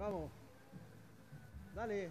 Vamos. Dale.